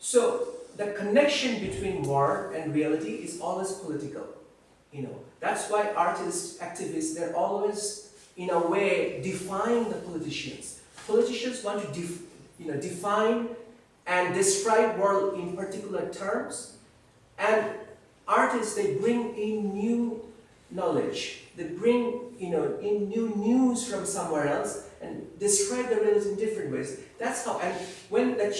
So the connection between war and reality is always political. You know, that's why artists, activists, they're always, in a way, defying the politicians. Politicians want to you know, define and describe world in particular terms, and artists they bring in new knowledge. They bring you know in new news from somewhere else describe the realism in different ways. That's how. And when the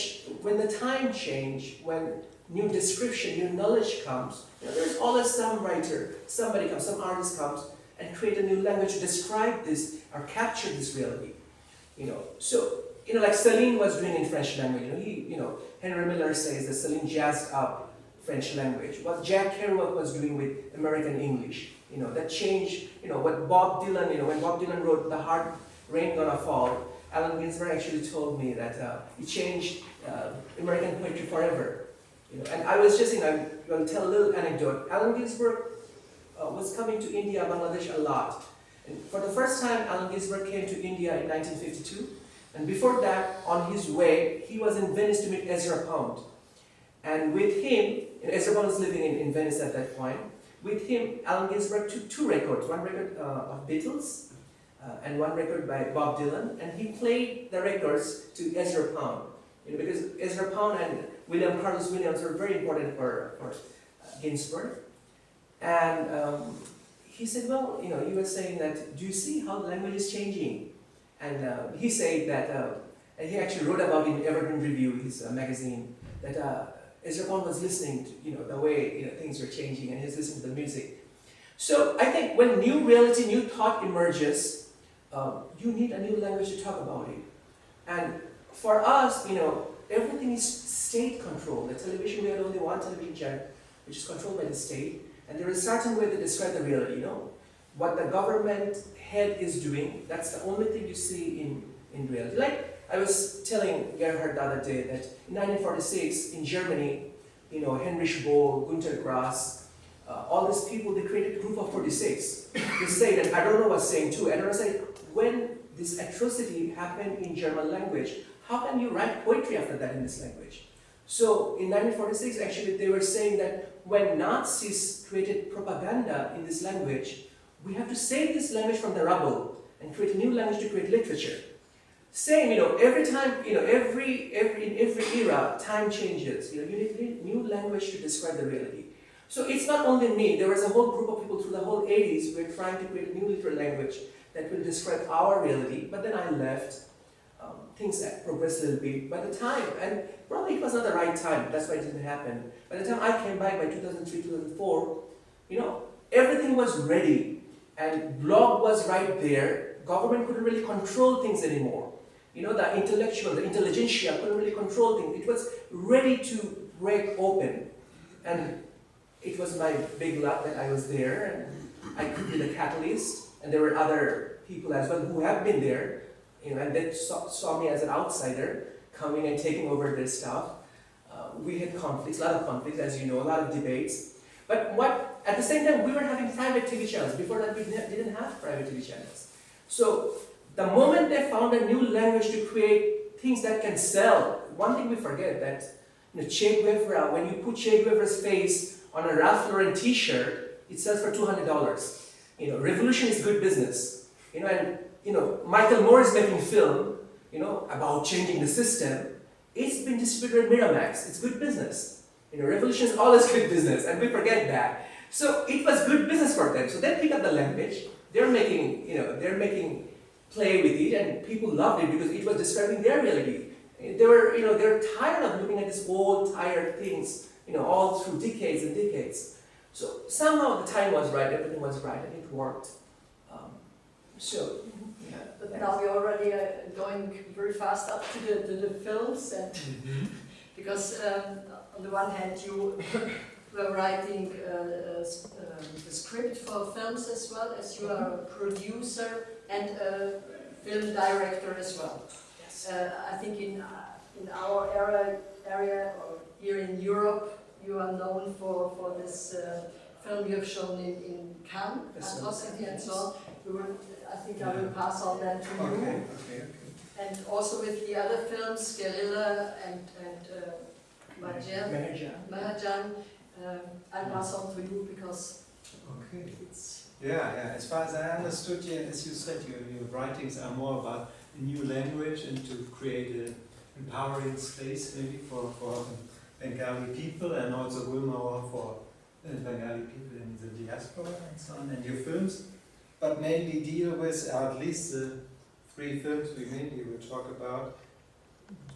when the time change, when new description, new knowledge comes, you know, there's always some writer, somebody comes, some artist comes and create a new language to describe this or capture this reality. You know, so you know, like Celine was doing in French language. You know, he, you know, Henry Miller says that Celine jazzed up French language. What Jack Kerouac was doing with American English. You know, that changed. You know, what Bob Dylan. You know, when Bob Dylan wrote "The Hard Rain Gonna Fall," Allen Ginsberg actually told me that uh, it changed uh, American poetry forever. You know, and I was just, you know, I'm going to tell a little anecdote. Allen Ginsberg uh, was coming to India, Bangladesh a lot. And for the first time, Allen Ginsberg came to India in 1952. And before that, on his way, he was in Venice to meet Ezra Pound. And with him, and Ezra Pound was living in, in Venice at that point, with him, Allen Ginsberg took two records, one record uh, of Beatles uh, and one record by Bob Dylan, and he played the records to Ezra Pound. You know, because Ezra Pound and William Carlos Williams were very important for, for uh, Ginsberg. And um, he said, well, you know, he was saying that, do you see how the language is changing? And uh, he said that, uh, and he actually wrote about in Evergreen Review, his uh, magazine, that uh, Ezra Pound was listening to, you know, the way you know, things were changing and he was listening to the music. So I think when new reality, new thought emerges, um, you need a new language to talk about it. And for us, you know, everything is state controlled. The television, we had only one television channel, which is controlled by the state. And there is a certain way to describe the reality, you know. What the government head is doing, that's the only thing you see in, in reality. Like I was telling Gerhard the other day that in 1946 in Germany, you know, Heinrich Böll, Günter Grass, uh, all these people, they created a group of 46. They say that I don't know what's saying too. I say, when this atrocity happened in German language, how can you write poetry after that in this language? So in 1946, actually, they were saying that when Nazis created propaganda in this language, we have to save this language from the rubble and create a new language to create literature. Same, you know, every time, you know, every, every, in every era, time changes. You know, you need new language to describe the reality. So it's not only me, there was a whole group of people through the whole 80s who were trying to create a new literary language that will describe our reality, but then I left. Um, things progressed a little bit. By the time, and probably it was not the right time, that's why it didn't happen. By the time I came back by 2003, 2004, you know, everything was ready and blog was right there. Government couldn't really control things anymore. You know, the intellectual, the intelligentsia couldn't really control things. It was ready to break open. And it was my big luck that I was there and I could be the catalyst. And there were other people as well who have been there, you know, and they saw, saw me as an outsider coming and taking over this stuff. Uh, we had conflicts, a lot of conflicts, as you know, a lot of debates. But what, at the same time, we were having private TV channels. Before that, we didn't have private TV channels. So the moment they found a new language to create things that can sell, one thing we forget that you know, Che Guevara, when you put Che Guevara's face on a Ralph Lauren t-shirt, it sells for $200. You know, revolution is good business. You know, and you know, Michael Moore is making film, you know, about changing the system. It's been distributed at Miramax. It's good business. You know, revolution is always good business, and we forget that. So it was good business for them. So they pick up the language. They're making, you know, they're making play with it, and people loved it because it was describing their reality. They were, you know, they're tired of looking at these old, tired things, you know, all through decades and decades. So somehow the time was right, everything was right, and it worked. Um, so, yeah. But now we're already uh, going very fast up to the, to the films, and Mm -hmm. because um, on the one hand you were writing uh, uh, um, the script for films as well as you are a producer and a film director as well. Yes. Uh, I think in uh, in our area area or here in Europe you are known for, for this uh, film you have shown in, in Cannes, Yes, and yes. so on. We will, I think I will pass on that to you. Okay, okay, okay. And also with the other films, Guerrilla and, and uh, Marjan, Meherjan. Marjan, um, I pass on to you because Okay. it's Yeah, yeah. As far as I understood, yeah, as you said, your, your writings are more about a new language and to create an empowering space maybe for, for Bengali people and also Wilmar for uh, Bengali people in the diaspora and so on. And your films, but mainly deal with, at least the three films we mainly will talk about,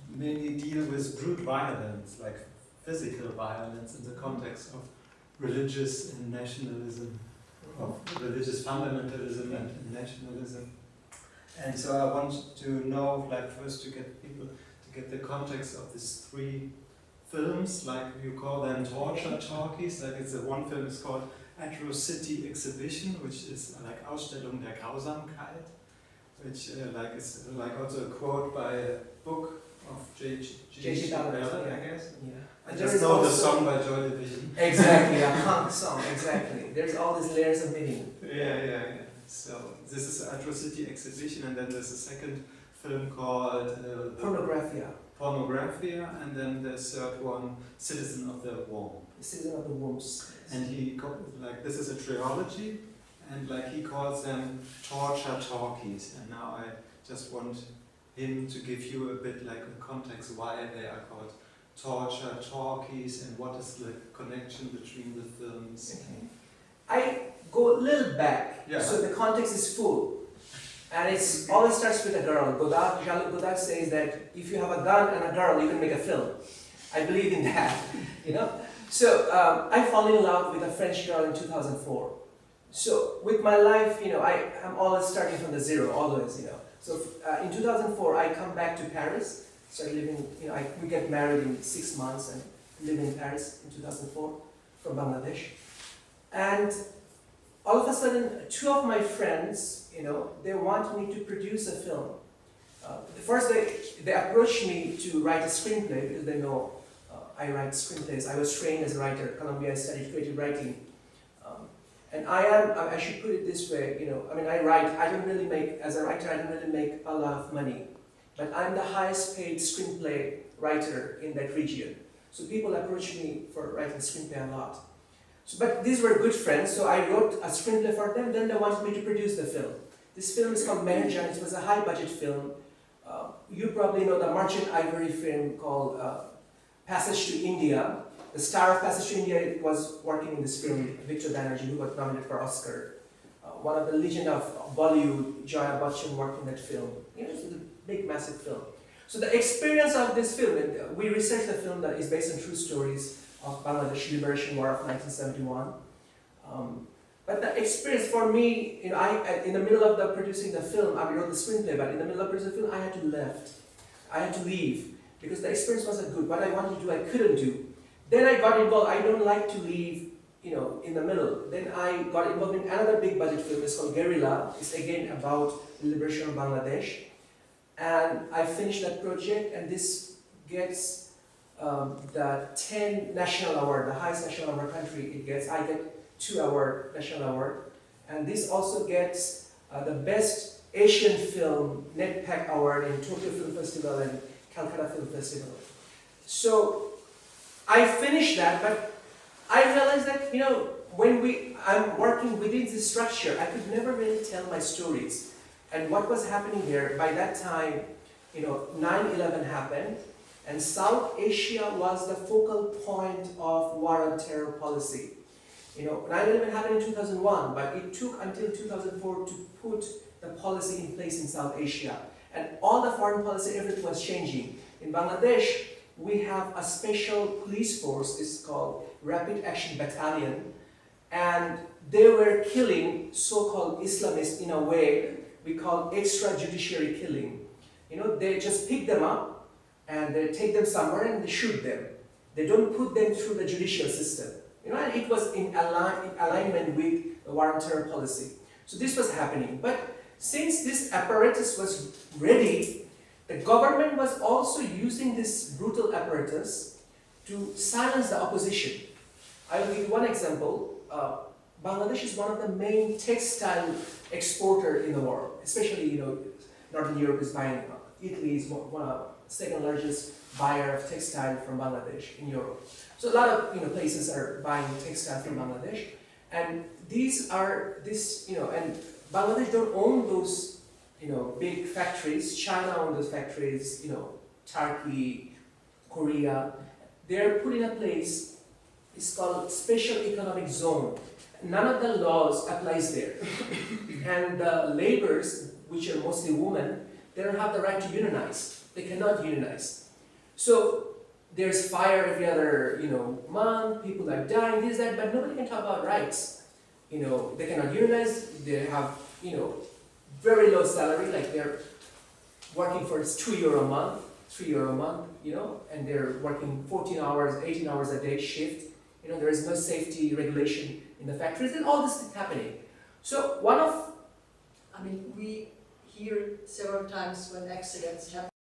mainly deal with brute violence, like physical violence in the context of religious and nationalism of religious fundamentalism and nationalism. And so I want to know, like first to get people to get the context of these three films, like you call them torture talkies, like it's a one film is called Atrocity Exhibition, which is like Ausstellung der Grausamkeit, which uh, like is like also a quote by a book of J. J.G. Ballard. I guess. Yeah. I And just know the song by Joy Division. Exactly, a punk song, exactly. There's all these layers of meaning. Yeah, yeah, yeah. So this is Atrocity Exhibition, and then there's a second film called uh, Pornographia, Pornographia, and then the third one, Citizen of the Womb. Citizen of the Wombs. And he like this is a trilogy, and like he calls them torture talkies. And now I just want him to give you a bit like a context why they are called torture talkies and what is the connection between the films. Okay. I go a little back, Yeah. so the context is full. And it's always starts with a girl. Godard, Jean-Luc Godard says that if you have a gun and a girl, you can make a film. I believe in that, you know. So um, I fall in love with a French girl in 2004. So with my life, you know, I am always starting from the zero, always, you know. So uh, in 2004, I come back to Paris, started living, you know, I, we get married in six months and live in Paris in 2004 from Bangladesh. And all of a sudden, two of my friends, you know, they want me to produce a film. Uh, first, they, they approached me to write a screenplay because they know uh, I write screenplays. I was trained as a writer. Columbia, I studied creative writing. Um, and I am, I should put it this way, you know, I mean, I write, I don't really make, as a writer, I don't really make a lot of money. But I'm the highest paid screenplay writer in that region. So people approach me for writing screenplay a lot. So, but these were good friends, so I wrote a screenplay for them, then they wanted me to produce the film. This film is called Meherjan, it was a high budget film. Uh, you probably know the Merchant Ivory film called uh, Passage to India. The star of Passage to India was working in this film, Victor Banerjee, who got nominated for Oscar. Uh, one of the legend of Bollywood, Jaya Bachchan worked in that film. You know, it's a big, massive film. So the experience of this film, uh, we researched the film that is based on true stories of Bangladesh Liberation War of 1971. Um, but the experience for me, you know, I, in the middle of the producing the film, I wrote the screenplay, but in the middle of producing the film, I had to left. I had to leave because the experience wasn't good. What I wanted to do, I couldn't do. Then I got involved. I don't like to leave, you know, in the middle. Then I got involved in another big budget film. It's called Guerrilla. It's again about the liberation of Bangladesh. And I finished that project, and this gets um, the 10 national award, the highest national award country it gets. I get two award, national award. And this also gets uh, the best Asian film NetPAC award in Tokyo Film Festival and Calcutta Film Festival. So I finished that, but I realized that, you know, when we, I'm working within this structure, I could never really tell my stories. And what was happening here, by that time, you know, 9-11 happened, and South Asia was the focal point of war on terror policy. You know, 9-11 happened in 2001, but it took until 2004 to put the policy in place in South Asia. And all the foreign policy, everything was changing. In Bangladesh, we have a special police force, it's called Rapid Action Battalion, and they were killing so-called Islamists in a way we call extrajudiciary killing. You know, they just pick them up and they take them somewhere and they shoot them. They don't put them through the judicial system. You know, and it was in, align, in alignment with the war on terror policy. So this was happening. But since this apparatus was ready, the government was also using this brutal apparatus to silence the opposition. I will give one example. Uh, Bangladesh is one of the main textile exporter in the world, especially you know Northern Europe is buying. Italy is one of second largest buyer of textile from Bangladesh in Europe. So a lot of you know places are buying textile from Bangladesh, and these are this you know and Bangladesh don't own those you know big factories. China owns those factories. You know Turkey, Korea. They're put in a place. It's called special economic zone. None of the laws applies there, and the laborers, which are mostly women, they don't have the right to unionize. They cannot unionize. So there's fire every other, you know, month, people are dying, this, that, but nobody can talk about rights. You know, they cannot unionize, they have, you know, very low salary, like they're working for two euro a month, three euro a month, you know, and they're working 14 hours, 18 hours a day shift. You know, there is no safety regulation in the factories, and all this is happening. So one of I mean, we hear several times when accidents happen.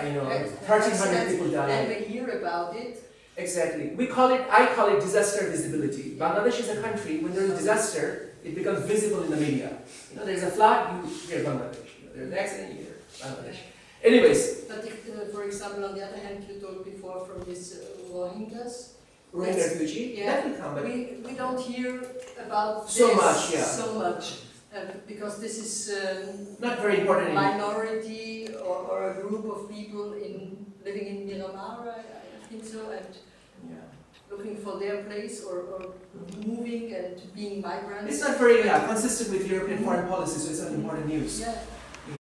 Uh, you know, Ac- 1,300 people die. And we hear about it, Exactly. We call it, I call it disaster visibility. Bangladesh is a country, when there is a disaster, it becomes visible in the media. You know, there's a flood, you hear Bangladesh. You know, there's an accident, you hear Bangladesh. Anyways, but if, uh, for example, on the other hand, you told before from these uh, Rohingyas, Rohingya refugee, Yeah. that will come, but we, we don't hear about So this much, yeah. so much. Uh, because this is um, not very important. minority or, or a group of people in living in Myanmar, I, I think so, and Yeah. looking for their place or, or moving and being migrants. It's not very uh, consistent with European foreign policy, so it's not important news. Yeah,